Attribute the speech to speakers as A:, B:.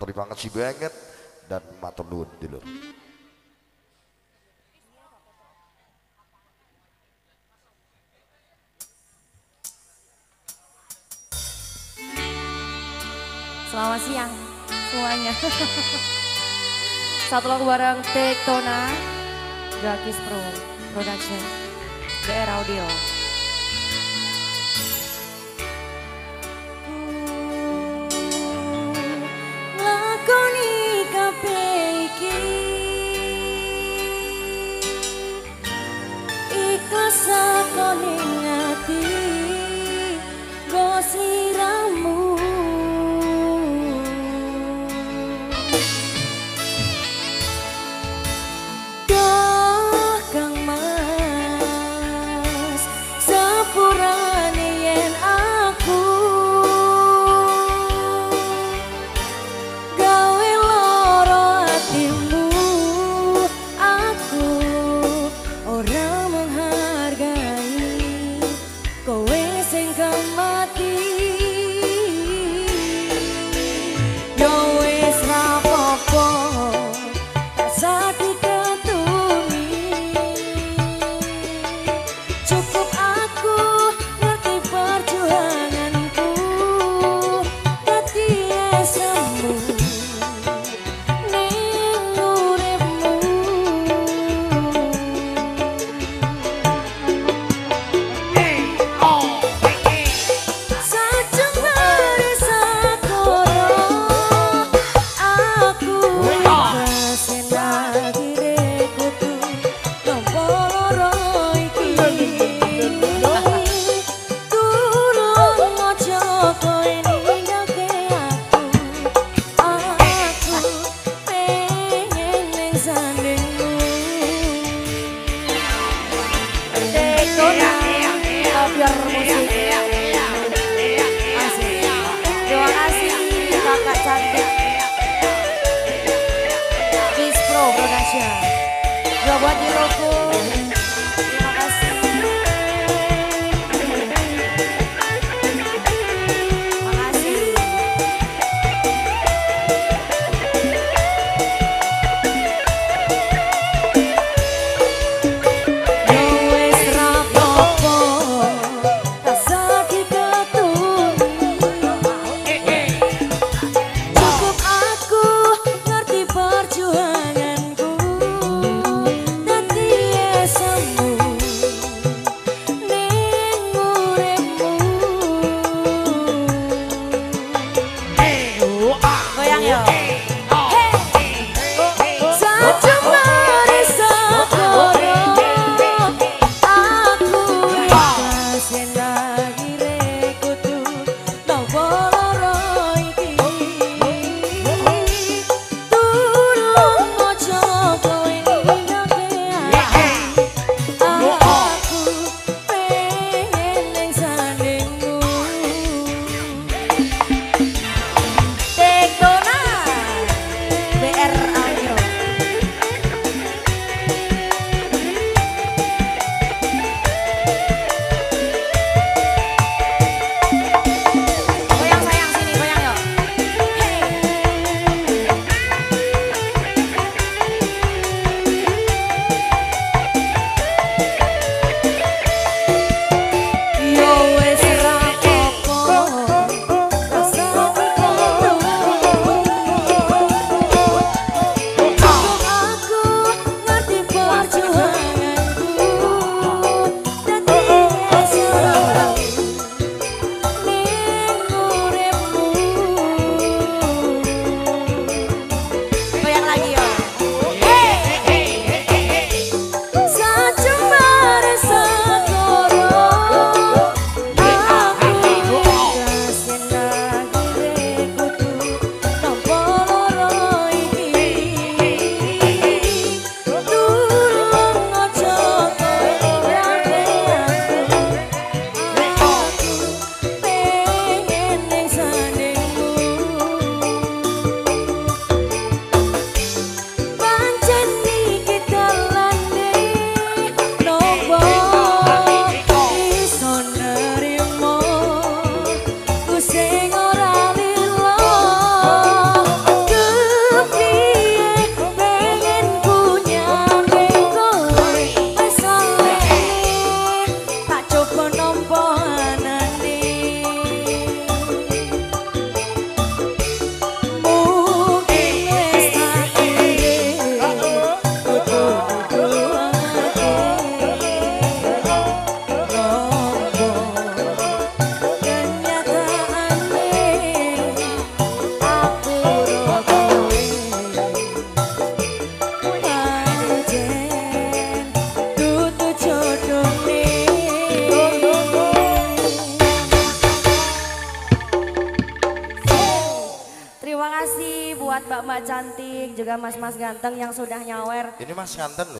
A: terima kasih banget dan matur nuwun dulur
B: Selamat siang semuanya. Satu lagu bareng Tektona, Gakis Pro Production, DR Audio. Aguadilocô. Mbak-mbak cantik, juga mas-mas ganteng yang sudah nyawer.
A: Ini Mas Kanten